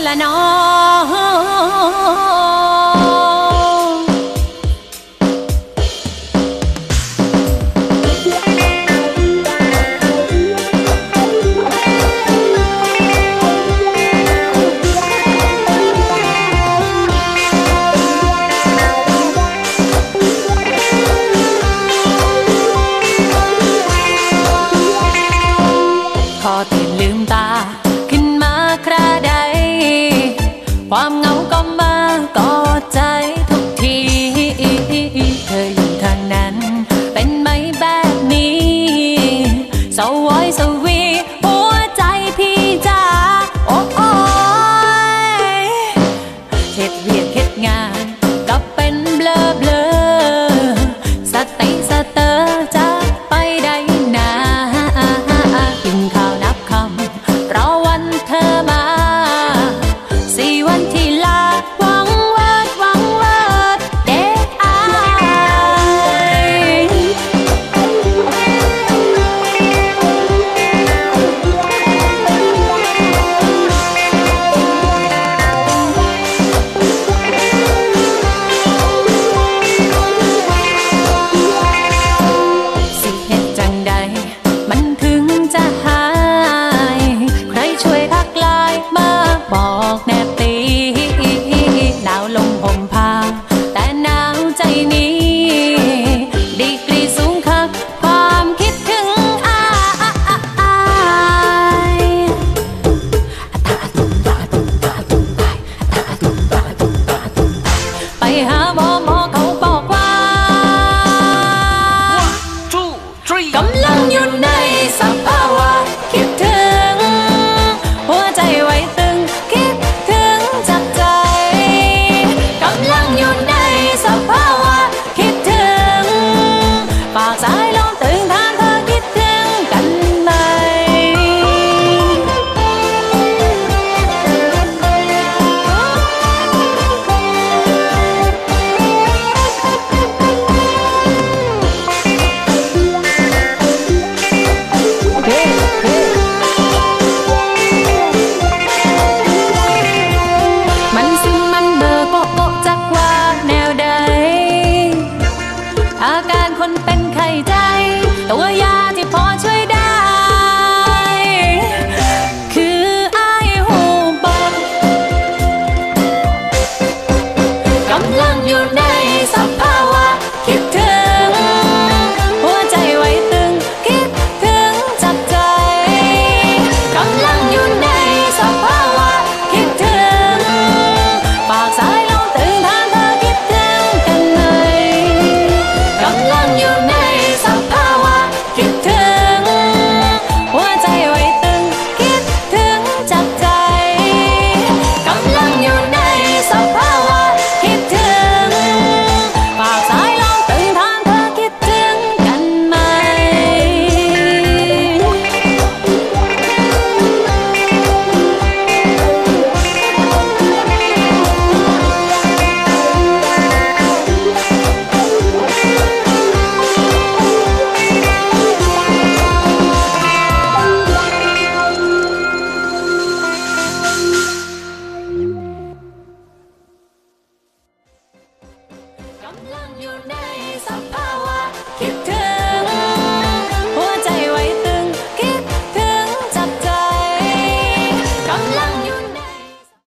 là nó. Khó tìm ความเหงาก็มาก่อใจทุกที เธออยู่ทางนั้น เป็นไหมแบบนี้สวอยสวี หัวใจพี่จ้าโอ้โอยเข็ดเวียดเข็ดงาน ก็เป็นเบลอเบลอสติสเตอร์จะไปได้นากินข้าวนับคำรอวันเธอมา cầm lăng nhún